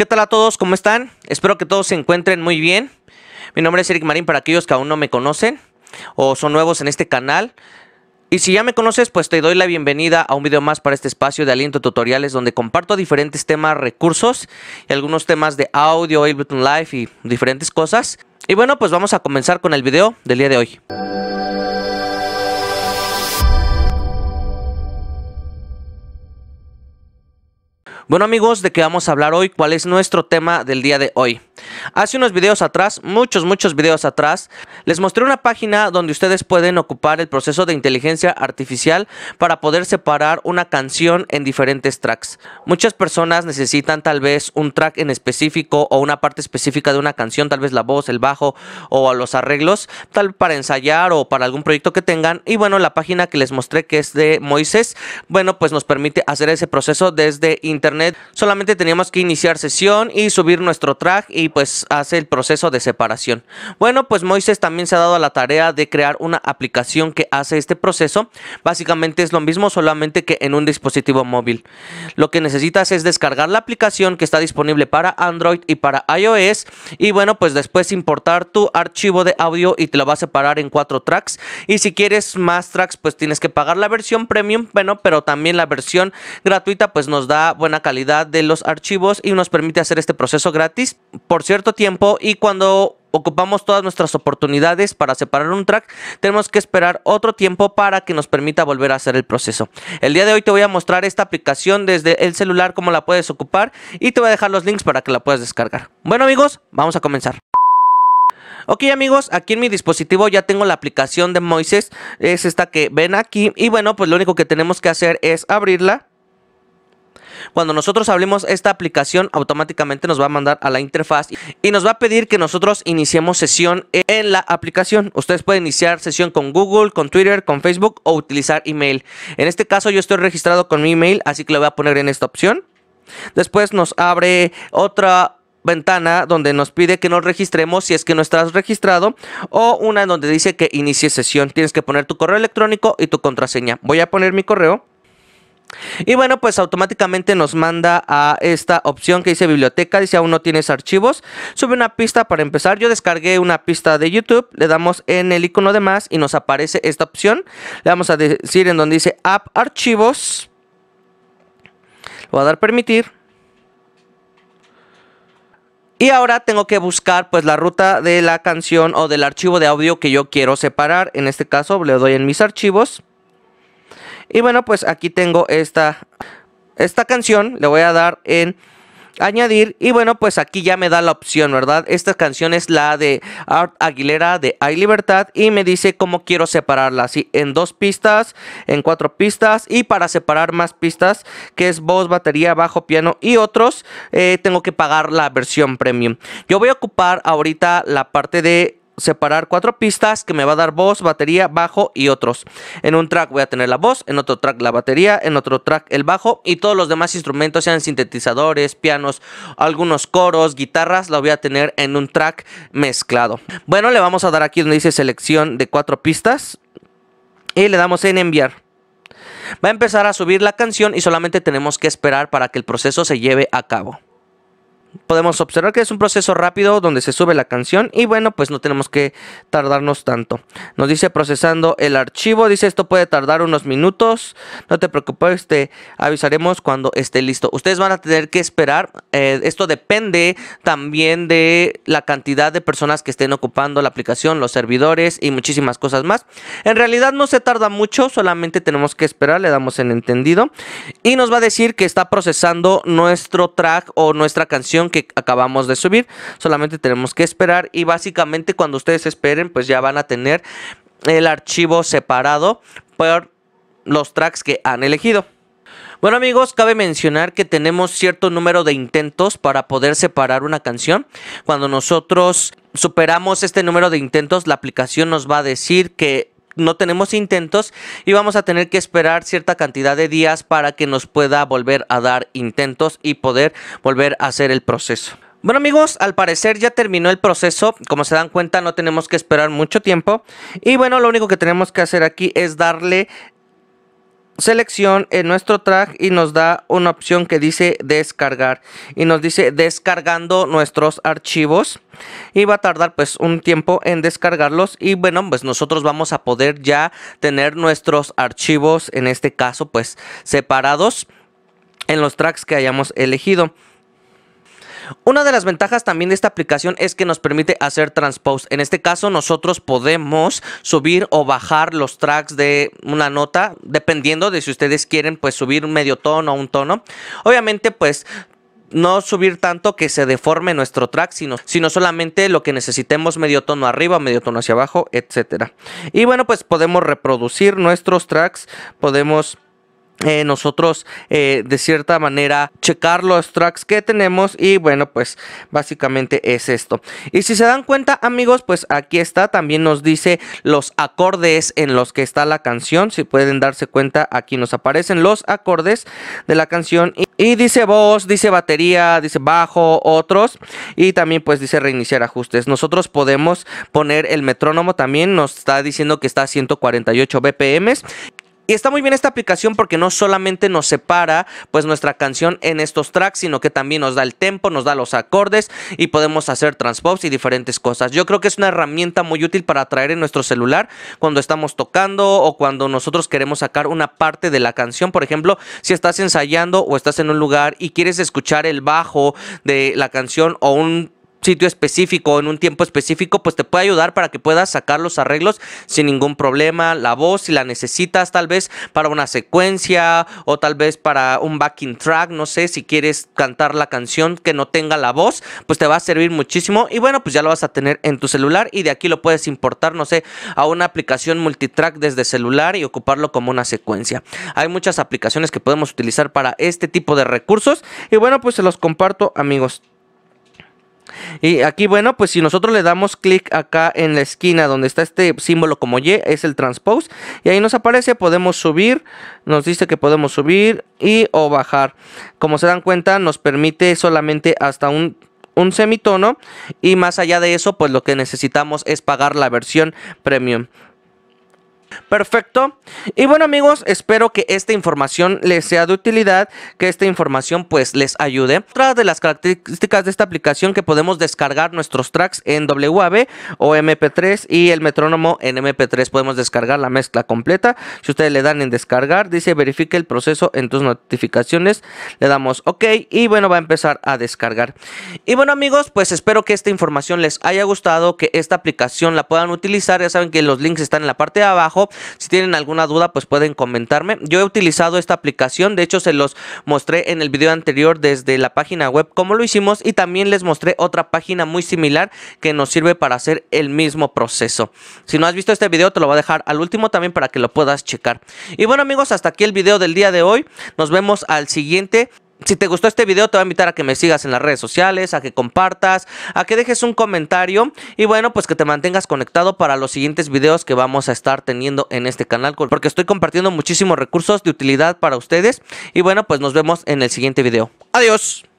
¿Qué tal a todos? ¿Cómo están? Espero que todos se encuentren muy bien. Mi nombre es Eric Marín para aquellos que aún no me conocen o son nuevos en este canal. Y si ya me conoces, pues te doy la bienvenida a un video más para este espacio de aliento tutoriales donde comparto diferentes temas, recursos y algunos temas de audio, Ableton Live y diferentes cosas. Y bueno, pues vamos a comenzar con el video del día de hoy. Bueno amigos, ¿de qué vamos a hablar hoy? ¿Cuál es nuestro tema del día de hoy? Hace unos videos atrás, muchos, muchos videos atrás, les mostré una página donde ustedes pueden ocupar el proceso de inteligencia artificial para poder separar una canción en diferentes tracks. Muchas personas necesitan tal vez un track en específico o una parte específica de una canción, tal vez la voz, el bajo o los arreglos, tal para ensayar o para algún proyecto que tengan. Y bueno, la página que les mostré que es de Moisés, bueno, pues nos permite hacer ese proceso desde internet solamente teníamos que iniciar sesión y subir nuestro track y pues hace el proceso de separación. Bueno, pues Moisés también se ha dado a la tarea de crear una aplicación que hace este proceso. Básicamente es lo mismo, solamente que en un dispositivo móvil. Lo que necesitas es descargar la aplicación que está disponible para Android y para iOS y bueno, pues después importar tu archivo de audio y te lo va a separar en cuatro tracks y si quieres más tracks pues tienes que pagar la versión premium, bueno, pero también la versión gratuita pues nos da buena calidad calidad de los archivos y nos permite hacer este proceso gratis por cierto tiempo y cuando ocupamos todas nuestras oportunidades para separar un track, tenemos que esperar otro tiempo para que nos permita volver a hacer el proceso. El día de hoy te voy a mostrar esta aplicación desde el celular, cómo la puedes ocupar y te voy a dejar los links para que la puedas descargar. Bueno amigos, vamos a comenzar. Ok amigos, aquí en mi dispositivo ya tengo la aplicación de Moises, es esta que ven aquí y bueno, pues lo único que tenemos que hacer es abrirla cuando nosotros hablemos esta aplicación, automáticamente nos va a mandar a la interfaz y nos va a pedir que nosotros iniciemos sesión en la aplicación. Ustedes pueden iniciar sesión con Google, con Twitter, con Facebook o utilizar email. En este caso yo estoy registrado con mi email, así que le voy a poner en esta opción. Después nos abre otra ventana donde nos pide que nos registremos si es que no estás registrado o una donde dice que inicie sesión. Tienes que poner tu correo electrónico y tu contraseña. Voy a poner mi correo. Y bueno, pues automáticamente nos manda a esta opción que dice biblioteca, dice aún no tienes archivos. Sube una pista para empezar. Yo descargué una pista de YouTube, le damos en el icono de más y nos aparece esta opción. Le vamos a decir en donde dice app archivos. voy a dar permitir. Y ahora tengo que buscar pues la ruta de la canción o del archivo de audio que yo quiero separar. En este caso le doy en mis archivos. Y bueno, pues aquí tengo esta, esta canción. Le voy a dar en añadir y bueno pues aquí ya me da la opción verdad esta canción es la de Art Aguilera de Hay Libertad y me dice cómo quiero separarla así en dos pistas en cuatro pistas y para separar más pistas que es voz batería bajo piano y otros eh, tengo que pagar la versión premium yo voy a ocupar ahorita la parte de separar cuatro pistas que me va a dar voz, batería, bajo y otros. En un track voy a tener la voz, en otro track la batería, en otro track el bajo y todos los demás instrumentos, sean sintetizadores, pianos, algunos coros, guitarras, la voy a tener en un track mezclado. Bueno, le vamos a dar aquí donde dice selección de cuatro pistas y le damos en enviar. Va a empezar a subir la canción y solamente tenemos que esperar para que el proceso se lleve a cabo podemos observar que es un proceso rápido donde se sube la canción y bueno pues no tenemos que tardarnos tanto. Nos dice procesando el archivo dice esto puede tardar unos minutos no te preocupes te avisaremos cuando esté listo ustedes van a tener que esperar eh, esto depende también de la cantidad de personas que estén ocupando la aplicación los servidores y muchísimas cosas más. En realidad no se tarda mucho solamente tenemos que esperar le damos en entendido y nos va a decir que está procesando nuestro track o nuestra canción que acabamos de subir. Solamente tenemos que esperar y básicamente cuando ustedes esperen pues ya van a tener el archivo separado por los tracks que han elegido. Bueno amigos, cabe mencionar que tenemos cierto número de intentos para poder separar una canción. Cuando nosotros superamos este número de intentos, la aplicación nos va a decir que no tenemos intentos y vamos a tener que esperar cierta cantidad de días para que nos pueda volver a dar intentos y poder volver a hacer el proceso. Bueno amigos, al parecer ya terminó el proceso, como se dan cuenta no tenemos que esperar mucho tiempo y bueno lo único que tenemos que hacer aquí es darle selección en nuestro track y nos da una opción que dice descargar. Y nos dice descargando nuestros archivos. Y va a tardar pues un tiempo en descargarlos. Y bueno pues nosotros vamos a poder ya tener nuestros archivos en este caso pues separados en los tracks que hayamos elegido. Una de las ventajas también de esta aplicación es que nos permite hacer transpose. En este caso nosotros podemos subir o bajar los tracks de una nota dependiendo de si ustedes quieren pues subir un medio tono o un tono. Obviamente pues no subir tanto que se deforme nuestro track, sino, sino solamente lo que necesitemos medio tono arriba, medio tono hacia abajo, etcétera. Y bueno, pues podemos reproducir nuestros tracks, podemos eh, nosotros eh, de cierta manera checar los tracks que tenemos y bueno pues básicamente es esto. Y si se dan cuenta amigos pues aquí está también nos dice los acordes en los que está la canción si pueden darse cuenta aquí nos aparecen los acordes de la canción y, y dice voz dice batería dice bajo otros y también pues dice reiniciar ajustes. Nosotros podemos poner el metrónomo también nos está diciendo que está a 148 bpm y está muy bien esta aplicación porque no solamente nos separa pues nuestra canción en estos tracks, sino que también nos da el tempo, nos da los acordes y podemos hacer transpose y diferentes cosas. Yo creo que es una herramienta muy útil para traer en nuestro celular cuando estamos tocando o cuando nosotros queremos sacar una parte de la canción. Por ejemplo, si estás ensayando o estás en un lugar y quieres escuchar el bajo de la canción o un sitio específico, en un tiempo específico, pues te puede ayudar para que puedas sacar los arreglos sin ningún problema. La voz, si la necesitas, tal vez para una secuencia o tal vez para un backing track, no sé, si quieres cantar la canción que no tenga la voz, pues te va a servir muchísimo. Y bueno, pues ya lo vas a tener en tu celular y de aquí lo puedes importar, no sé, a una aplicación multitrack desde celular y ocuparlo como una secuencia. Hay muchas aplicaciones que podemos utilizar para este tipo de recursos y bueno, pues se los comparto, amigos. Y aquí, bueno, pues si nosotros le damos clic acá en la esquina donde está este símbolo como Y, es el transpose. Y ahí nos aparece, podemos subir, nos dice que podemos subir y o bajar. Como se dan cuenta, nos permite solamente hasta un un semitono y más allá de eso pues lo que necesitamos es pagar la versión premium Perfecto. Y bueno amigos, espero que esta información les sea de utilidad, que esta información pues les ayude. Otra de las características de esta aplicación que podemos descargar nuestros tracks en WAV o MP3 y el metrónomo en MP3 podemos descargar la mezcla completa. Si ustedes le dan en descargar, dice verifique el proceso en tus notificaciones. Le damos OK y bueno, va a empezar a descargar. Y bueno amigos, pues espero que esta información les haya gustado, que esta aplicación la puedan utilizar. Ya saben que los links están en la parte de si tienen alguna duda, pues pueden comentarme. Yo he utilizado esta aplicación, de hecho se los mostré en el video anterior desde la página web cómo lo hicimos y también les mostré otra página muy similar que nos sirve para hacer el mismo proceso. Si no has visto este video, te lo voy a dejar al último también para que lo puedas checar. Y bueno amigos, hasta aquí el video del día de hoy. Nos vemos al siguiente. Si te gustó este video te voy a invitar a que me sigas en las redes sociales, a que compartas, a que dejes un comentario y bueno pues que te mantengas conectado para los siguientes videos que vamos a estar teniendo en este canal porque estoy compartiendo muchísimos recursos de utilidad para ustedes y bueno pues nos vemos en el siguiente video. Adiós.